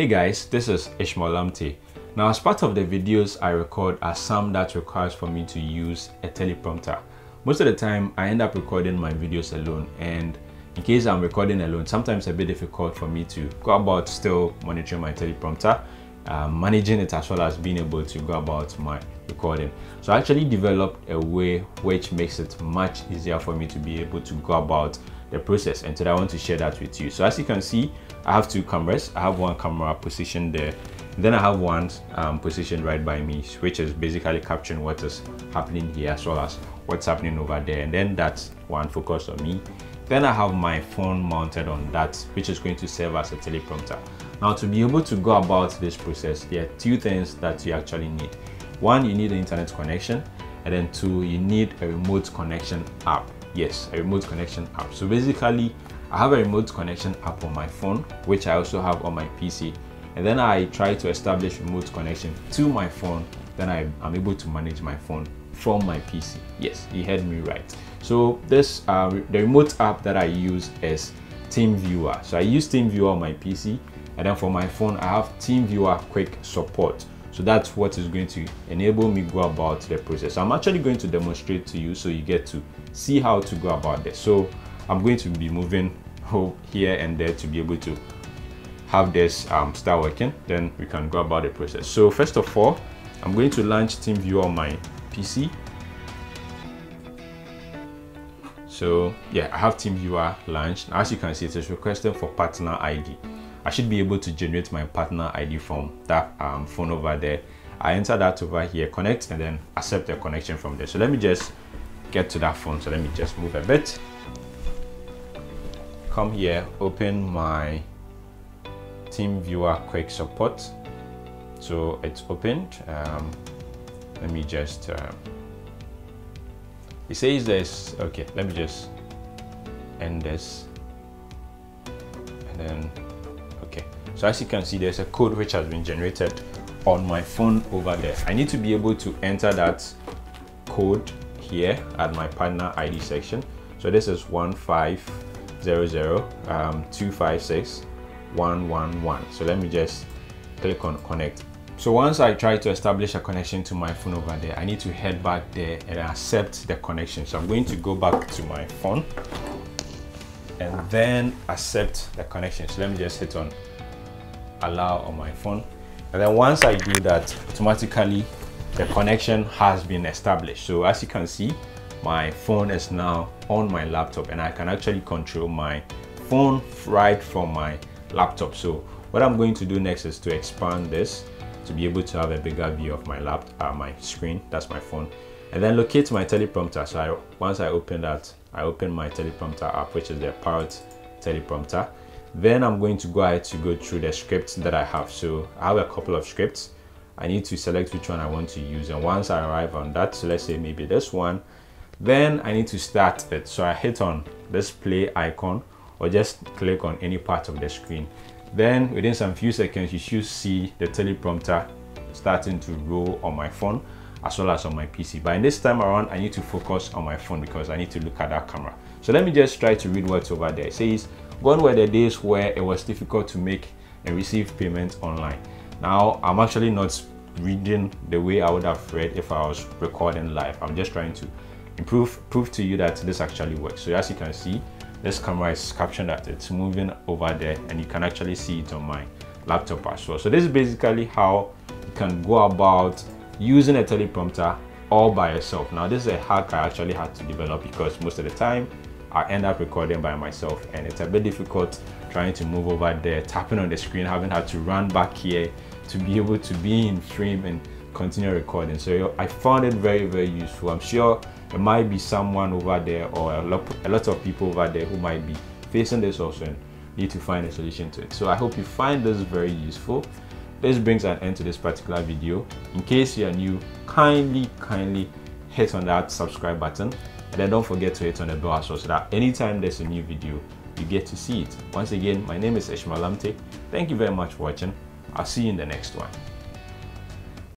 Hey guys, this is Ishmael Lamptey. Now as part of the videos I record are some that requires for me to use a teleprompter. Most of the time I end up recording my videos alone and in case I'm recording alone, sometimes it's a bit difficult for me to go about still monitoring my teleprompter, uh, managing it as well as being able to go about my recording. So I actually developed a way which makes it much easier for me to be able to go about the process and today I want to share that with you. So as you can see, I have two cameras. I have one camera positioned there. Then I have one um, positioned right by me, which is basically capturing what is happening here as well as what's happening over there. And then that's one focused on me. Then I have my phone mounted on that, which is going to serve as a teleprompter. Now to be able to go about this process, there are two things that you actually need. One, you need an internet connection, and then two, you need a remote connection app. Yes, a remote connection app. So basically, I have a remote connection app on my phone, which I also have on my PC. And then I try to establish remote connection to my phone, then I, am able to manage my phone from my PC. Yes, you heard me right. So this uh, the remote app that I use is TeamViewer. So I use TeamViewer on my PC, and then for my phone I have TeamViewer Quick Support. So that's what is going to enable me go about the process. I'm actually going to demonstrate to you so you get to see how to go about this. So I'm going to be moving here and there to be able to have this um, start working. Then we can go about the process. So first of all, I'm going to launch TeamViewer on my PC. So yeah, I have TeamViewer launched. As you can see, it is requesting for partner ID. I should be able to generate my partner ID from that um, phone over there. I enter that over here, connect, and then accept the connection from there. So let me just get to that phone. So let me just move a bit. Come here, open my TeamViewer Quick Support. So it's opened. Um, let me just uh, it says this okay let me just end this and then so as you can see there's a code which has been generated on my phone over there i need to be able to enter that code here at my partner id section so this is 1500 um, 256 111 so let me just click on connect so once I try to establish a connection to my phone over there, I need to head back there and accept the connection. So I'm going to go back to my phone and then accept the connection. So let me just hit on allow on my phone. And then once I do that, automatically the connection has been established. So as you can see, my phone is now on my laptop and I can actually control my phone right from my laptop. So what I'm going to do next is to expand this to be able to have a bigger view of my lap, uh, my screen, that's my phone. And then locate my teleprompter. So I, once I open that, I open my teleprompter app, which is the Parrot teleprompter. Then I'm going to go ahead to go through the scripts that I have. So I have a couple of scripts. I need to select which one I want to use. And once I arrive on that, so let's say maybe this one, then I need to start it. So I hit on this play icon or just click on any part of the screen. Then within some few seconds, you should see the teleprompter starting to roll on my phone as well as on my PC. But in this time around, I need to focus on my phone because I need to look at that camera. So let me just try to read what's over there. It says, gone were the days where it was difficult to make and receive payments online. Now, I'm actually not reading the way I would have read if I was recording live. I'm just trying to improve, prove to you that this actually works. So as you can see, this camera is captioned that it's moving over there and you can actually see it on my laptop as well. So this is basically how you can go about using a teleprompter all by yourself. Now this is a hack I actually had to develop because most of the time I end up recording by myself and it's a bit difficult trying to move over there, tapping on the screen, having had to run back here to be able to be in frame and continue recording. So I found it very, very useful. I'm sure there might be someone over there or a lot, a lot of people over there who might be facing this also and need to find a solution to it. So I hope you find this very useful. This brings an end to this particular video. In case you are new, kindly, kindly hit on that subscribe button and then don't forget to hit on the bell as well so that anytime there's a new video, you get to see it. Once again, my name is Ishmael Lamptey. Thank you very much for watching. I'll see you in the next one.